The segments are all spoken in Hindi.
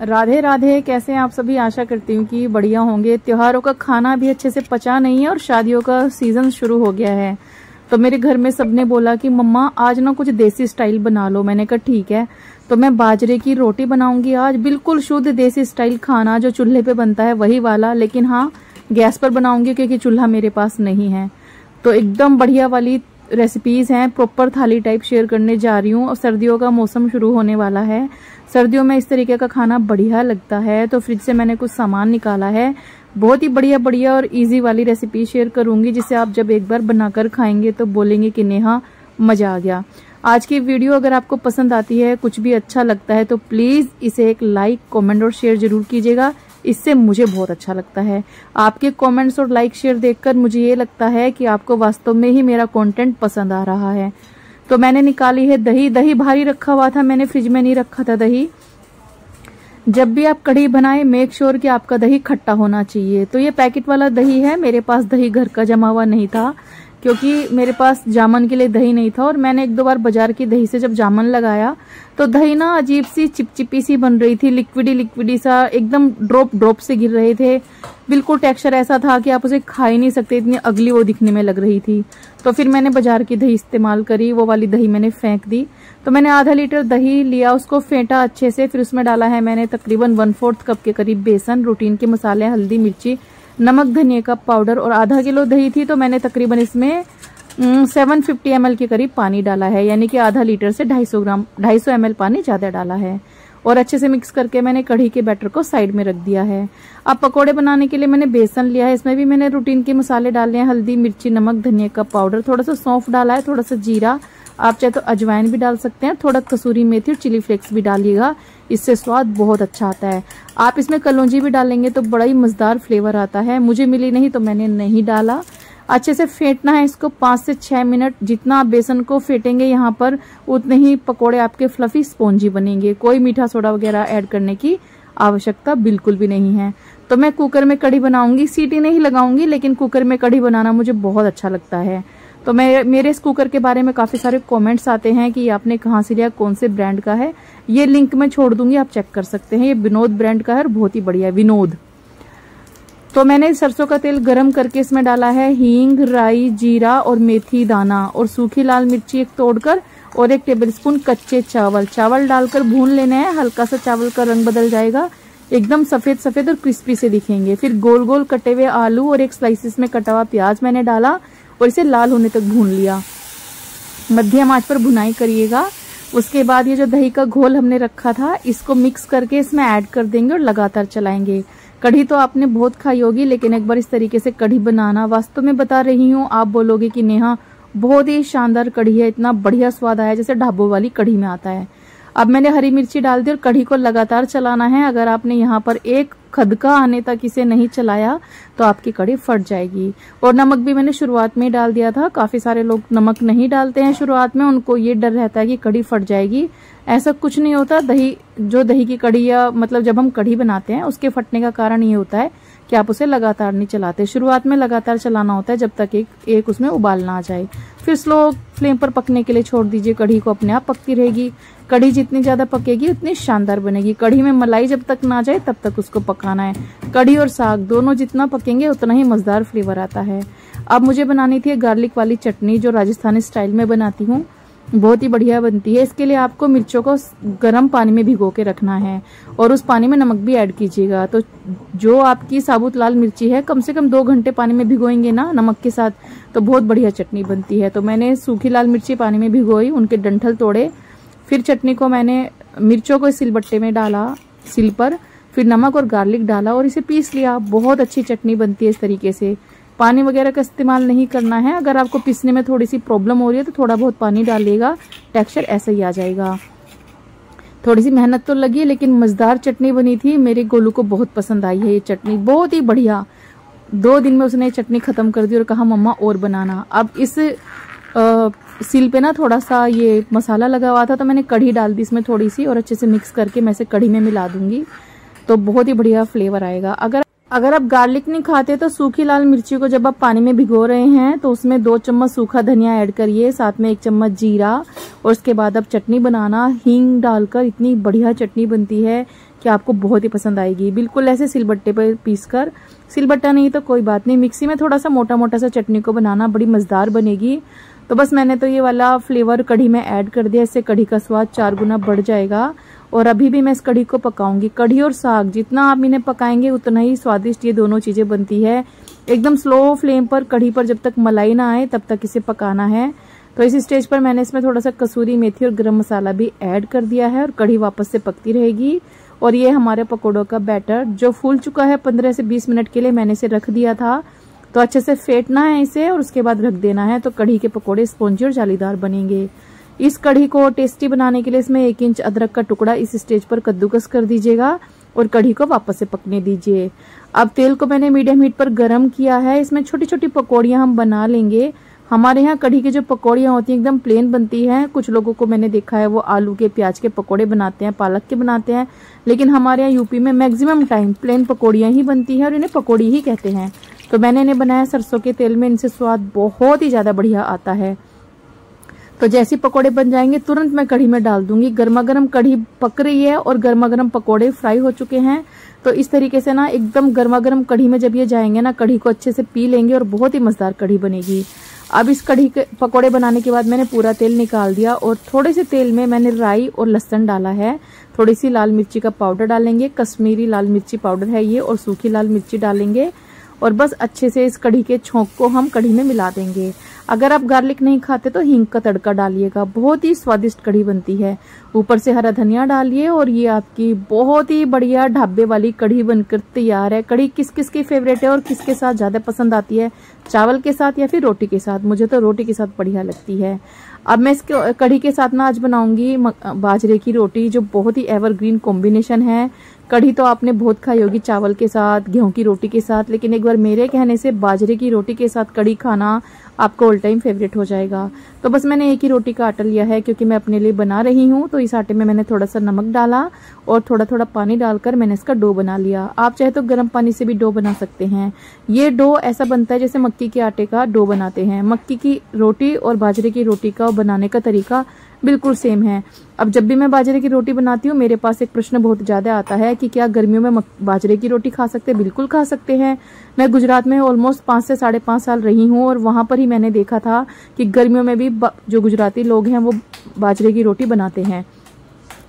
राधे राधे, कैसे हैं आप सभी? आशा करती हूँ कि बढ़िया होंगे। त्योहारों का खाना भी अच्छे से पचा नहीं है और शादियों का सीज़न शुरू हो गया है। तो मेरे घर में सबने बोला कि, मम्मा, आज ना कुछ देसी स्टाइल बना लो। मैंने कहा, ठीक है। तो मैं बाजरे की रोटी बनाऊँगी आज। बिल्कुल शुद्ध देसी स्टाइल खाना जो चूल्हे पे बनता है, वही वाला। लेकिन हाँ गैस पर बनाऊँगी क्योंकि चूल्हा मेरे पास नहीं है। तो एकदम बढ़िया वाली रेसिपीज़ हैं प्रॉपर थाली टाइप शेयर करने जा रही हूँ और सर्दियों का मौसम शुरू होने वाला है। सर्दियों में इस तरीके का खाना बढ़िया लगता है तो फ्रिज से मैंने कुछ सामान निकाला है। बहुत ही बढ़िया बढ़िया और इजी वाली रेसिपी शेयर करूँगी, जिसे आप जब एक बार बनाकर खाएँगे तो बोलेंगे कि, नेहा, मज़ा आ गया। आज की वीडियो अगर आपको पसंद आती है, कुछ भी अच्छा लगता है तो प्लीज़ इसे एक लाइक कमेंट और शेयर ज़रूर कीजिएगा। इससे मुझे बहुत अच्छा लगता है। आपके कमेंट्स और लाइक शेयर देखकर मुझे ये लगता है कि आपको वास्तव में ही मेरा कंटेंट पसंद आ रहा है। तो मैंने निकाली है दही। दही भारी रखा हुआ था, मैंने फ्रिज में नहीं रखा था दही। जब भी आप कढ़ी बनाए मेक श्योर कि आपका दही खट्टा होना चाहिए। तो ये पैकेट वाला दही है, मेरे पास दही घर का जमा हुआ नहीं था। क्योंकि मेरे पास जामन के लिए दही नहीं था और मैंने एक दो बार बाज़ार की दही से जब जामन लगाया तो दही ना अजीब सी चिपचिपी सी बन रही थी लिक्विडी लिक्विडी सा, एकदम ड्रॉप ड्रॉप से गिर रहे थे। बिल्कुल टेक्सचर ऐसा था कि आप उसे खा ही नहीं सकते, इतनी अगली वो दिखने में लग रही थी। तो फिर मैंने बाज़ार की दही इस्तेमाल करी, वो वाली दही मैंने फेंक दी। तो मैंने आधा लीटर दही लिया, उसको फेंटा अच्छे से, फिर उसमें डाला है मैंने तकरीबन वन फोर्थ कप के करीब बेसन रूटीन के मसाले, हल्दी, मिर्ची नमक धनिया का पाउडर और आधा किलो दही थी तो मैंने तकरीबन इसमें सेवन फिफ्टी एम के करीब पानी डाला है, यानी कि आधा लीटर से ढाई सौ ग्राम, ढाई सौ एम पानी ज़्यादा डाला है। और अच्छे से मिक्स करके मैंने कढ़ी के बैटर को साइड में रख दिया है। अब पकोड़े बनाने के लिए मैंने बेसन लिया है, इसमें भी मैंने रूटीन के मसाले डाले हैं, हल्दी, मिर्ची, नमक, धनिया का पाउडर, थोड़ा सा सौंफ डाला है, थोड़ा सा जीरा, आप चाहे तो अजवाइन भी डाल सकते हैं, थोड़ा कसूरी मेथी और चिली फ्लेक्स भी डालिएगा इससे स्वाद बहुत अच्छा आता है। आप इसमें कलौजी भी डालेंगे तो बड़ा ही मज़ेदार फ्लेवर आता है। मुझे मिली नहीं तो मैंने नहीं डाला। अच्छे से फेंटना है इसको पाँच से छह मिनट। जितना आप बेसन को फेंटेंगे यहाँ पर, उतने ही पकोड़े आपके फ्लफी स्पॉन्जी बनेंगे। कोई मीठा सोडा वगैरह ऐड करने की आवश्यकता बिल्कुल भी नहीं है। तो मैं कुकर में कढ़ी बनाऊँगी। सीटी नहीं लगाऊँगी, लेकिन कुकर में कढ़ी बनाना मुझे बहुत अच्छा लगता है। तो मैं मेरे इस कुकर के बारे में काफ़ी सारे कमेंट्स आते हैं कि आपने कहाँ से लिया, कौन से ब्रांड का है। ये लिंक मैं छोड़ दूँगी, आप चेक कर सकते हैं। ये विनोद ब्रांड का है और बहुत ही बढ़िया है, विनोद। तो मैंने सरसों का तेल गरम करके इसमें डाला है, हींग, राई, जीरा और मेथी दाना और सूखी लाल मिर्ची एक तोड़कर और एक टेबलस्पून कच्चे चावल। चावल डालकर भून लेने हैं, हल्का सा चावल का रंग बदल जाएगा। एकदम सफ़ेद सफ़ेद और क्रिस्पी से दिखेंगे। फिर गोल गोल कटे हुए आलू और एक स्लाइसिस में कटा हुआ प्याज मैंने डाला। और इसे लाल होने तक भून लिया। मध्यम आँच पर भुनाई करिएगा। उसके बाद ये जो दही का घोल हमने रखा था, इसको मिक्स करके इसमें ऐड कर देंगे और लगातार चलाएँगे। कढ़ी तो आपने बहुत खाई होगी, लेकिन एक बार इस तरीके से कढ़ी बनाना वास्तव में बता रही हूँ, आप बोलोगे कि नेहा, बहुत ही शानदार कढ़ी है, इतना बढ़िया स्वाद आया जैसे ढाबों वाली कढ़ी में आता है। अब मैंने हरी मिर्ची डाल दी और कढ़ी को लगातार चलाना है। अगर आपने यहाँ पर एक खदका आने तक इसे नहीं चलाया तो आपकी कड़ी फट जाएगी। और नमक भी मैंने शुरुआत में डाल दिया था। काफ़ी सारे लोग नमक नहीं डालते हैं शुरुआत में, उनको ये डर रहता है कि कड़ी फट जाएगी। ऐसा कुछ नहीं होता। दही, जो दही की कड़ी या मतलब जब हम कड़ी बनाते हैं, उसके फटने का कारण ये होता है कि आप उसे लगातार नहीं चलाते। शुरुआत में लगातार चलाना होता है जब तक एक एक उसमें उबाल ना आ जाए। फिर स्लो फ्लेम पर पकने के लिए छोड़ दीजिए। कढ़ी को अपने आप पकती रहेगी। कढ़ी जितनी ज़्यादा पकेगी, उतनी शानदार बनेगी। कढ़ी में मलाई जब तक ना जाए, तब तक उसको पकाना है। कढ़ी और साग दोनों जितना पकेंगे, उतना ही मज़ेदार फ्लेवर आता है। अब मुझे बनानी थी गार्लिक वाली चटनी, जो राजस्थानी स्टाइल में बनाती हूँ। बहुत ही बढ़िया बनती है। इसके लिए आपको मिर्चों को गर्म पानी में भिगो के रखना है और उस पानी में नमक भी ऐड कीजिएगा। तो जो आपकी साबुत लाल मिर्ची है, कम से कम दो घंटे पानी में भिगोएँगे ना नमक के साथ तो बहुत बढ़िया चटनी बनती है। तो मैंने सूखी लाल मिर्ची पानी में भिगोई, उनके डंठल तोड़े। फिर चटनी को मैंने मिर्चों को सिलबट्टे में डाला, सिल पर। फिर नमक और गार्लिक डाला और इसे पीस लिया। बहुत अच्छी चटनी बनती है इस तरीके से। पानी वगैरह का इस्तेमाल नहीं करना है। अगर आपको पीसने में थोड़ी सी प्रॉब्लम हो रही है तो थोड़ा बहुत पानी डालिएगा। टेक्सचर ऐसा ही आ जाएगा। थोड़ी सी मेहनत तो लगी लेकिन मज़ेदार चटनी बनी थी। मेरे गोलू को बहुत पसंद आई है ये चटनी। बहुत ही बढ़िया। दो दिन में उसने चटनी खत्म कर दी और कहा मम्मा और बनाना। अब इस आ, सील पे ना थोड़ा सा ये मसाला लगा हुआ था तो मैंने कढ़ी डाल दी इसमें थोड़ी सी और अच्छे से मिक्स करके मैं इसे कढ़ी में मिला दूँगी। तो बहुत ही बढ़िया फ्लेवर आएगा। अगर अगर आप गार्लिक नहीं खाते तो सूखी लाल मिर्ची को जब आप पानी में भिगो रहे हैं तो उसमें दो चम्मच सूखा धनिया ऐड करिए, साथ में एक चम्मच जीरा, और उसके बाद आप चटनी बनाना, हींग डालकर इतनी बढ़िया चटनी बनती है कि आपको बहुत ही पसंद आएगी। बिल्कुल ऐसे सिलबट्टे पर पीस कर सिलबट्टा नहीं तो कोई बात नहीं, मिक्सी में थोड़ा सा मोटा मोटा सा चटनी को बनाना बड़ी मज़ेदार बनेगी। तो बस मैंने तो ये वाला फ्लेवर कढ़ी में ऐड कर दिया, इससे कढ़ी का स्वाद चार गुना बढ़ जाएगा। और अभी भी मैं इस कढ़ी को पकाऊँगी। कढ़ी और साग, जितना आप इन्हें पकाएँगे, उतना ही स्वादिष्ट ये दोनों चीज़ें बनती है। एकदम स्लो फ्लेम पर, कढ़ी पर जब तक मलाई ना आए, तब तक इसे पकाना है। तो इस स्टेज पर मैंने इसमें थोड़ा सा कसूरी मेथी और गरम मसाला भी ऐड कर दिया है और कढ़ी वापस से पकती रहेगी। और ये हमारे पकौड़ों का बैटर जो फूल चुका है पंद्रह से बीस मिनट के लिए मैंने इसे रख दिया था। तो अच्छे से फेंटना है इसे और उसके बाद रख देना है। तो कढ़ी के पकौड़े स्पॉन्जी और जालीदार बनेंगे। इस कढ़ी को टेस्टी बनाने के लिए इसमें एक इंच अदरक का टुकड़ा इस स्टेज पर कद्दूकस कर दीजिएगा और कढ़ी को वापस से पकने दीजिए। अब तेल को मैंने मीडियम हीट पर गर्म किया है। इसमें छोटी छोटी पकौड़ियाँ हम बना लेंगे। हमारे यहाँ कढ़ी की जो पकौड़ियाँ होती हैं, एकदम प्लेन बनती हैं। कुछ लोगों को मैंने देखा है, वो आलू के प्याज के पकौड़े बनाते हैं, पालक के बनाते हैं। लेकिन हमारे यहाँ यूपी में मैक्सिमम टाइम प्लेन पकौड़ियाँ ही बनती हैं और इन्हें पकौड़ी ही कहते हैं। तो मैंने इन्हें बनाया सरसों के तेल में, इनसे स्वाद बहुत ही ज़्यादा बढ़िया आता है। तो जैसे पकोड़े बन जाएँगे, तुरंत मैं कढ़ी में डाल दूँगी। गर्मा गर्म कढ़ी पक रही है और गर्मा गर्म पकोड़े फ्राई हो चुके हैं। तो इस तरीके से ना, एकदम गर्मा गर्म कढ़ी में जब ये जाएँगे ना, कढ़ी को अच्छे से पी लेंगे और बहुत ही मज़ेदार कढ़ी बनेगी। अब इस कढ़ी के पकोड़े बनाने के बाद मैंने पूरा तेल निकाल दिया और थोड़े से तेल में मैंने राई और लहसन डाला है। थोड़ी सी लाल मिर्ची का पाउडर डालेंगे। कश्मीरी लाल मिर्ची पाउडर है ये और सूखी लाल मिर्ची डालेंगे। और बस अच्छे से इस कढ़ी के छोंक को हम कढ़ी में मिला देंगे। अगर आप गार्लिक नहीं खाते तो हींग का तड़का डालिएगा। बहुत ही स्वादिष्ट कढ़ी बनती है। ऊपर से हरा धनिया डालिए और ये आपकी बहुत ही बढ़िया ढाबे वाली कढ़ी बनकर तैयार है। कढ़ी किस किस की फेवरेट है और किसके साथ ज़्यादा पसंद आती है? चावल के साथ या फिर रोटी के साथ? मुझे तो रोटी के साथ बढ़िया लगती है। अब मैं इसके, कढ़ी के साथ ना आज बनाऊँगी बाजरे की रोटी, जो बहुत ही एवरग्रीन कॉम्बिनेशन है। कढ़ी तो आपने बहुत खाई होगी चावल के साथ, गेहूँ की रोटी के साथ, लेकिन एक बार मेरे कहने से बाजरे की रोटी के साथ कढ़ी खाना आपको ऑल टाइम फेवरेट हो जाएगा। तो बस मैंने एक ही रोटी का आटा लिया है क्योंकि मैं अपने लिए बना रही हूँ तो इस आटे में मैंने थोड़ा सा नमक डाला और थोड़ा थोड़ा पानी डालकर मैंने इसका डो बना लिया। आप चाहे तो गर्म पानी से भी डो बना सकते हैं। ये डो ऐसा बनता है जैसे मक्की के आटे का डो बनाते हैं। मक्की की रोटी और बाजरे की रोटी का बनाने का तरीका बिल्कुल सेम है। अब जब भी मैं बाजरे की रोटी बनाती हूँ, मेरे पास एक प्रश्न बहुत ज़्यादा आता है कि क्या गर्मियों में बाजरे की रोटी खा सकते हैं? बिल्कुल खा सकते हैं। मैं गुजरात में ऑलमोस्ट पाँच से साढ़े पाँच साल रही हूँ और वहाँ पर ही मैंने देखा था कि गर्मियों में भी जो गुजराती लोग हैं, वो बाजरे की रोटी बनाते हैं।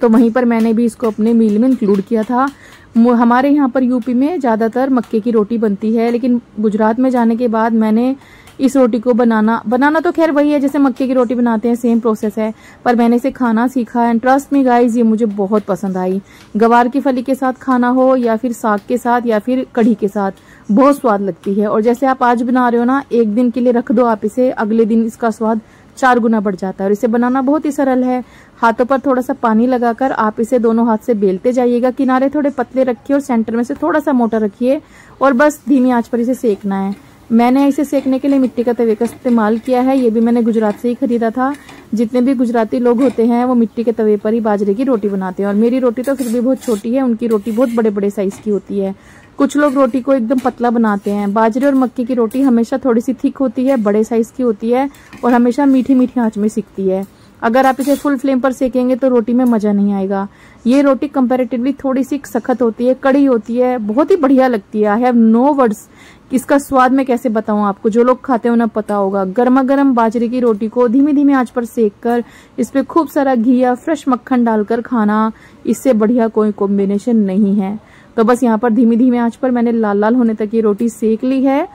तो वहीं पर मैंने भी इसको अपने मील में इंक्लूड किया था। हमारे यहाँ पर यूपी में ज़्यादातर मक्के की रोटी बनती है, लेकिन गुजरात में जाने के बाद मैंने इस रोटी को बनाना। बनाना तो खैर वही है, जैसे मक्के की रोटी बनाते हैं सेम प्रोसेस है। पर मैंने इसे खाना सीखा एंड ट्रस्ट में गाइज़ ये मुझे बहुत पसंद आई। गवार की फली के साथ खाना हो या फिर साग के साथ या फिर कढ़ी के साथ, बहुत स्वाद लगती है। और जैसे आप आज बना रहे हो ना, एक दिन के लिए रख दो आप इसे, अगले दिन इसका स्वाद चार गुना बढ़ जाता है। और इसे बनाना बहुत ही सरल है। हाथों पर थोड़ा सा पानी लगाकर आप इसे दोनों हाथ से बेलते जाइएगा। किनारे थोड़े पतले रखिए और सेंटर में से थोड़ा सा मोटा रखिए। और बस धीमी आँच पर इसे सेकना है। मैंने इसे सेकने के लिए मिट्टी का तवे का इस्तेमाल किया है। ये भी मैंने गुजरात से ही खरीदा था। जितने भी गुजराती लोग होते हैं, वो मिट्टी के तवे पर ही बाजरे की रोटी बनाते हैं। और मेरी रोटी तो फिर भी बहुत छोटी है, उनकी रोटी बहुत बड़े बड़े साइज़ की होती है। कुछ लोग रोटी को एकदम पतला बनाते हैं। बाजरे और मक्की की रोटी हमेशा थोड़ी सी थिक होती है, बड़े साइज़ की होती है और हमेशा मीठी मीठी आँच में सीखती है। अगर आप इसे फुल फ्लेम पर सेकेंगे तो रोटी में मज़ा नहीं आएगा। ये रोटी कंपेरेटिवली थोड़ी सी सख्त होती है, कड़ी होती है, बहुत ही बढ़िया लगती है। आई हैव नो वर्ड्स इसका स्वाद मैं कैसे बताऊँ आपको? जो लोग खाते हैं उन्हें पता होगा। गर्मा गर्म बाजरे की रोटी को धीमे धीमे आँच पर सेक कर इस पर खूब सारा घी या फ्रेश मक्खन डालकर खाना, इससे बढ़िया कोई कॉम्बिनेशन नहीं है। तो बस यहाँ पर धीमी धीमे आँच पर मैंने लाल लाल होने तक ये रोटी सेक ली है।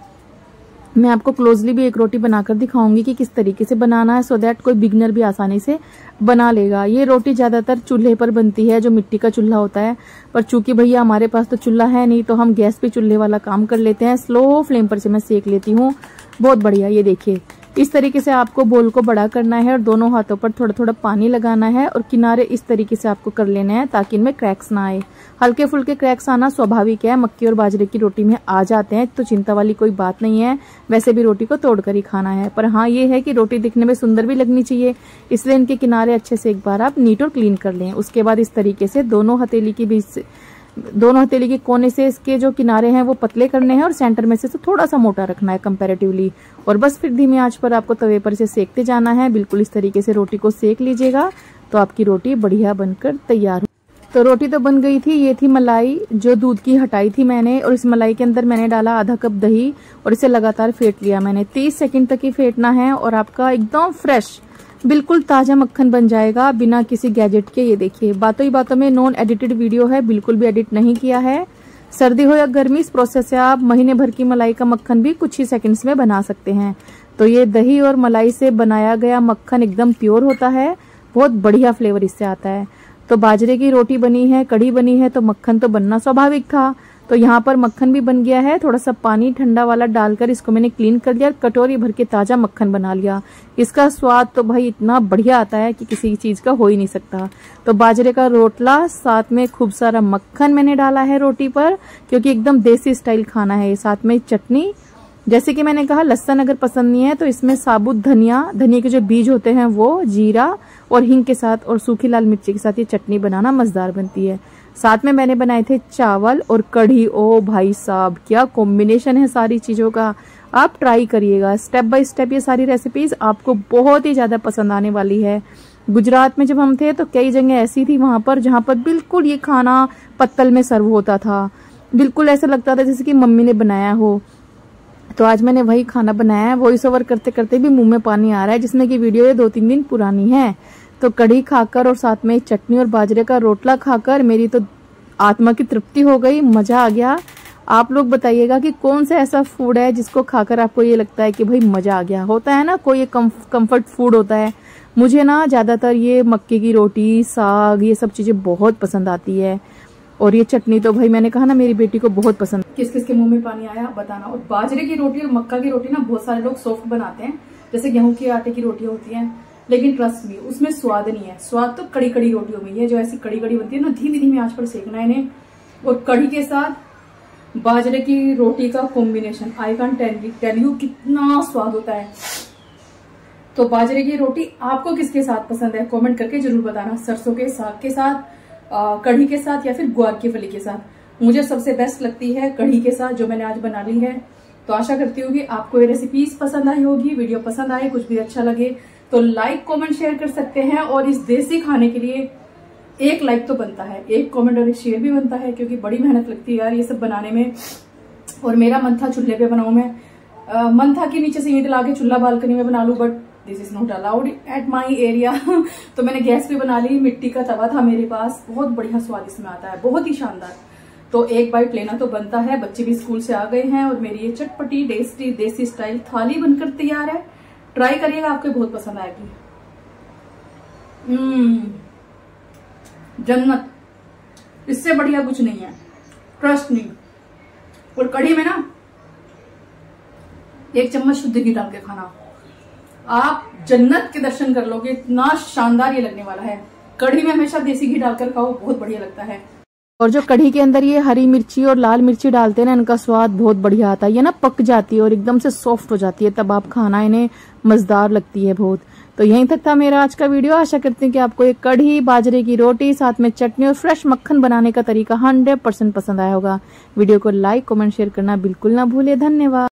मैं आपको क्लोजली भी एक रोटी बनाकर दिखाऊँगी कि किस तरीके से बनाना है सो so दैट कोई बिगनर भी आसानी से बना लेगा। ये रोटी ज़्यादातर चूल्हे पर बनती है, जो मिट्टी का चूल्हा होता है। पर चूँकि भैया हमारे पास तो चूल्हा है नहीं तो हम गैस पे चूल्हे वाला काम कर लेते हैं। स्लो फ्लेम पर से मैं सेक लेती हूँ। बहुत बढ़िया, ये देखिए। इस तरीके से आपको बोल को बड़ा करना है और दोनों हाथों पर थोड़ा थोड़ा पानी लगाना है और किनारे इस तरीके से आपको कर लेना है ताकि इनमें क्रैक्स ना आए। हल्के फुल्के क्रैक्स आना स्वाभाविक है। मक्की और बाजरे की रोटी में आ जाते हैं तो चिंता वाली कोई बात नहीं है। वैसे भी रोटी को तोड़कर ही खाना है। पर हाँ ये है कि रोटी दिखने में सुंदर भी लगनी चाहिए, इसलिए इनके किनारे अच्छे से एक बार आप नीट और क्लीन कर लें। उसके बाद इस तरीके से दोनों हथेली की बीच दोनों हथेली के कोने से इसके जो किनारे हैं वो पतले करने हैं और सेंटर में से थोड़ा सा मोटा रखना है कंपैरेटिवली और बस फिर धीमी आँच पर आपको तवे पर से सेकते जाना है। बिल्कुल इस तरीके से रोटी को सेक लीजिएगा तो आपकी रोटी बढ़िया बनकर तैयार तो रोटी तो बन गई थी, ये थी मलाई, जो दूध की हटाई थी मैंने, और इस मलाई के अंदर मैंने डाला आधा कप दही, और इसे लगातार फेंट लिया मैंने। 30 सेकंड तक ही फेंटना है, और आपका एकदम फ्रेश बिल्कुल ताज़ा मक्खन बन जाएगा बिना किसी गैजेट के, ये देखिए। बातों ही बातों में नॉन एडिटेड वीडियो है, बिल्कुल भी एडिट नहीं किया है। सर्दी हो या गर्मी, इस प्रोसेस से आप महीने भर की मलाई का मक्खन भी कुछ ही सेकंड्स में बना सकते हैं। तो ये दही और मलाई से बनाया गया मक्खन एकदम प्योर होता है। बहुत बढ़िया फ्लेवर इससे आता है। तो बाजरे की रोटी बनी है, कढ़ी बनी है तो मक्खन तो बनना स्वाभाविक था। तो यहाँ पर मक्खन भी बन गया है। थोड़ा सा पानी ठंडा वाला डालकर इसको मैंने क्लीन कर लिया कटोरी भर के ताज़ा मक्खन बना लिया। इसका स्वाद तो भाई इतना बढ़िया आता है कि किसी चीज़ का हो ही नहीं सकता। तो बाजरे का रोटला, साथ में खूब सारा मक्खन मैंने डाला है रोटी पर, क्योंकि एकदम देसी स्टाइल खाना है। साथ में चटनी, जैसे कि मैंने कहा, लहसन अगर पसंद नहीं है तो इसमें साबुत धनिया धनिया के जो बीज होते हैं वो, जीरा और हिंग के साथ और सूखी लाल मिर्ची के साथ ये चटनी बनाना मज़ेदार बनती है। साथ में मैंने बनाए थे चावल और कढ़ी। ओ भाई साहब, क्या कॉम्बिनेशन है सारी चीज़ों का। आप ट्राई करिएगा। स्टेप बाय स्टेप ये सारी रेसिपीज़ आपको बहुत ही ज़्यादा पसंद आने वाली है। गुजरात में जब हम थे तो कई जगह ऐसी थी वहाँ पर जहाँ पर बिल्कुल ये खाना पत्तल में सर्व होता था। बिल्कुल ऐसा लगता था जैसे कि मम्मी ने बनाया हो। तो आज मैंने वही खाना बनाया है। वॉइस ओवर करते करते भी मुँह में पानी आ रहा है, जिसमें की वीडियो ये दो तीन दिन पुरानी है। तो कढ़ी खाकर और साथ में चटनी और बाजरे का रोटला खाकर मेरी तो आत्मा की तृप्ति हो गई, मज़ा आ गया। आप लोग बताइएगा कि कौन सा ऐसा फ़ूड है जिसको खाकर आपको ये लगता है कि भाई मज़ा आ गया। होता है ना, कोई कंफर्ट फ़ूड होता है। मुझे ना ज़्यादातर ये मक्के की रोटी, साग, ये सब चीज़ें बहुत पसंद आती है। और ये चटनी तो भाई मैंने कहा ना, मेरी बेटी को बहुत पसंद। किस किस के मुँह में पानी आया, बताना। और बाजरे की रोटी और मक्का की रोटी ना बहुत सारे लोग सॉफ्ट बनाते हैं। जैसे गेहूँ के आटे की रोटियाँ होती हैं। लेकिन ट्रस्ट भी उसमें स्वाद नहीं है। स्वाद तो कड़ी कड़ी रोटियों में है जो ऐसी कड़ी कड़ी बनती है ना धीमी धीमी आँच पर सेकना इन्हें। और कड़ी के साथ बाजरे की रोटी का combination I can tell you कितना स्वाद होता है। तो बाजरे की रोटी आपको किसके साथ पसंद है? कमेंट करके ज़रूर बताना, सरसों के साग के साथ कढ़ी के साथ या फिर ग्वार की फली के साथ। मुझे सबसे बेस्ट लगती है कढ़ी के साथ, जो मैंने आज बना ली है। तो आशा करती हूँ कि आपको ये रेसिपीज़ पसंद आई होगी वीडियो पसंद आए, कुछ भी अच्छा लगे तो लाइक कमेंट शेयर कर सकते हैं और इस देसी खाने के लिए एक लाइक तो बनता है, एक कमेंट और एक शेयर भी बनता है, क्योंकि बड़ी मेहनत लगती है यार ये सब बनाने में। और मेरा मन था चूल्हे पे बनाऊ मैं। मन था कि नीचे से ईंट ला के चूल्हा बालकनी में बना लू but this is not allowed at my area तो मैंने गैस पे बना ली, मिट्टी का तवा था मेरे पास। बहुत बढ़िया स्वाद इसमें आता है, बहुत ही शानदार। तो एक बाइट लेना तो बनता है, बच्चे भी स्कूल से आ गए हैं और मेरी ये चटपटी टेस्टी देसी स्टाइल थाली बनकर तैयार है। ट्राई करिएगा, आपको बहुत पसंद आएगी। हम्म। जन्नत। इससे बढ़िया कुछ नहीं है। ट्रस्ट नहीं और कढ़ी में ना, एक चम्मच शुद्ध घी डाल के खाना। आप जन्नत के दर्शन कर लोगे, इतना शानदार ये लगने वाला है। कढ़ी में हमेशा देसी घी डालकर खाओ, बहुत बढ़िया लगता है। और जो कढ़ी के अंदर ये हरी मिर्ची और लाल मिर्ची डालते हैं ना, इनका स्वाद बहुत बढ़िया आता है। ये ना पक जाती है और एकदम से सॉफ्ट हो जाती है, तब आप खाना इन्हें मज़ेदार लगती है बहुत। तो यहीं तक था मेरा आज का वीडियो। आशा करते हैं कि आपको ये कढ़ी, बाजरे की रोटी, साथ में चटनी और फ्रेश मक्खन बनाने का तरीका हंड्रेड परसेंट पसंद आया होगा। वीडियो को लाइक कमेंट शेयर करना बिल्कुल ना भूले धन्यवाद।